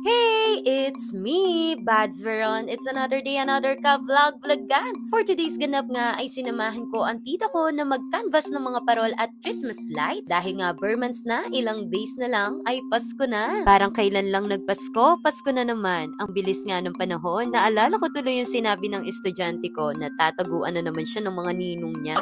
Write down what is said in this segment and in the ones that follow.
Hey, it's me, Bads Veron. It's another day, another ka-vlog vlogan. For today's ganap nga ay sinamahan ko ang tita ko na mag-canvas ng mga parol at Christmas lights. Dahil nga Burmans na, ilang days na lang ay Pasko na. Parang kailan lang nagpasko, Pasko na naman. Ang bilis nga ng panahon, naalala ko tuloy yung sinabi ng estudyante ko na tataguan na naman siya ng mga ninong niya.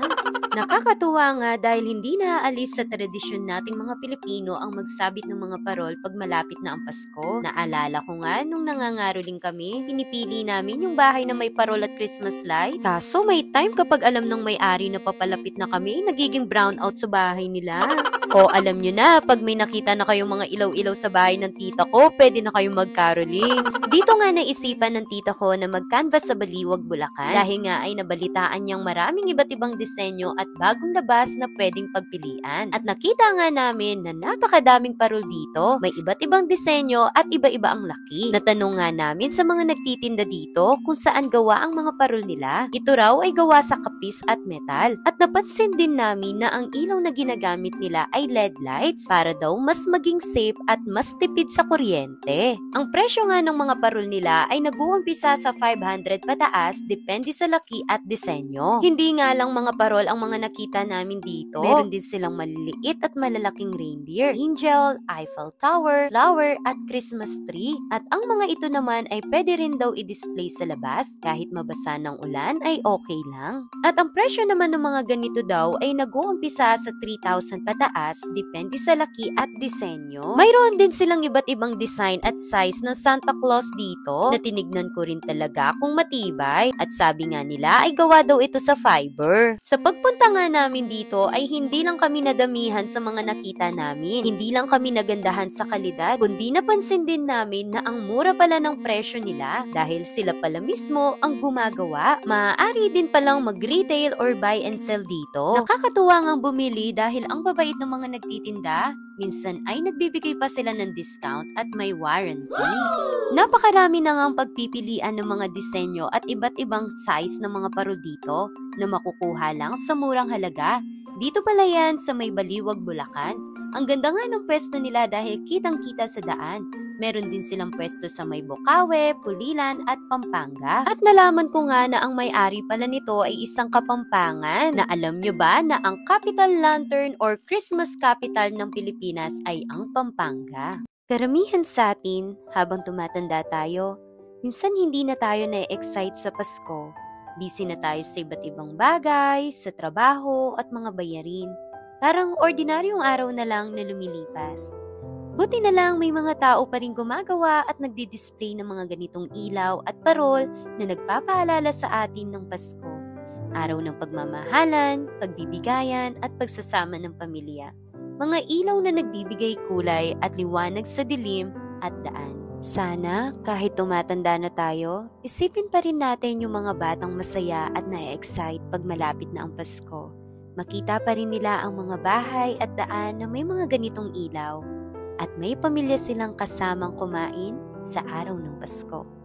Nakakatuwa nga dahil hindi naaalis sa tradisyon nating mga Pilipino ang magsabit ng mga parol pag malapit na ang Pasko. Naalala ko nga nung nangangaroling kami, pinipili namin yung bahay na may parol at Christmas lights. Kaso may time kapag alam ng may-ari na papalapit na kami, nagiging brown out sa bahay nila. o alam nyo na, pag may nakita na kayong mga ilaw-ilaw sa bahay ng tita ko, pwede na kayong mag-caroling. Dito nga naisipan ng tita ko na mag-canvas sa Baliwag, Bulacan. Dahil nga ay nabalitaan niyang maraming iba't ibang disenyo at bagong labas na pwedeng pagpilian. At nakita nga namin na napakadaming parol dito. May iba't ibang disenyo at iba-iba ang laki. Natanong nga namin sa mga nagtitinda dito kung saan gawa ang mga parol nila. Ito raw ay gawa sa kapis at metal. At napansin din namin na ang ilaw na ginagamit nila ay LED lights para daw mas maging safe at mas tipid sa kuryente. Ang presyo nga ng mga parol nila ay nag-uumpisa sa 500 pataas depende sa laki at disenyo. Hindi nga lang mga parol ang mga nakita namin dito. Meron din silang maliliit at malalaking reindeer, angel, Eiffel Tower, flower at Christmas tree. At ang mga ito naman ay pwede rin daw i-display sa labas kahit mabasa ng ulan ay okay lang. At ang presyo naman ng mga ganito daw ay nag-uumpisa sa 3,000 pataas depende sa laki at disenyo. Mayroon din silang iba't ibang design at size ng Santa Claus dito na tinignan ko rin talaga kung matibay at sabi nga nila ay gawa daw ito sa fiber. Sa Pagpunta nga namin dito ay hindi lang kami nadamihan sa mga nakita namin. Hindi lang kami nagandahan sa kalidad, kundi napansin din namin na ang mura pala ng presyo nila dahil sila pala mismo ang gumagawa. Maaari din palang mag-retail or buy and sell dito. Nakakatuwa ngang bumili dahil ang babait ng mga nagtitinda, minsan ay nagbibigay pa sila ng discount at may warranty. Napakarami na ngang pagpipilian ng mga disenyo at iba't ibang size ng mga parol dito na makukuha lang sa murang halaga. Dito pala yan sa may Baliwag, Bulacan. Ang ganda nga ng pwesto nila dahil kitang-kita sa daan. Meron din silang pwesto sa may Bukawe, Pulilan at Pampanga. At nalaman ko nga na ang may-ari pala nito ay isang kapampangan na alam nyo ba na ang capital lantern or Christmas capital ng Pilipinas ay ang Pampanga. Karamihan sa atin, habang tumatanda tayo, minsan hindi na tayo na-excite sa Pasko Busy na tayo sa iba't ibang bagay, sa trabaho at mga bayarin. Parang ordinaryong araw na lang na lumilipas. Buti na lang may mga tao pa rin gumagawa at nagdi-display ng mga ganitong ilaw at parol na nagpapaalala sa atin ng Pasko. Araw ng pagmamahalan, pagbibigayan at pagsasama ng pamilya. Mga ilaw na nagbibigay kulay at liwanag sa dilim at daan. Sana, kahit tumatanda na tayo, isipin pa rin natin yung mga batang masaya at na-excite pag malapit na ang Pasko. Makita pa rin nila ang mga bahay at daan na may mga ganitong ilaw at may pamilya silang kasamang kumain sa araw ng Pasko.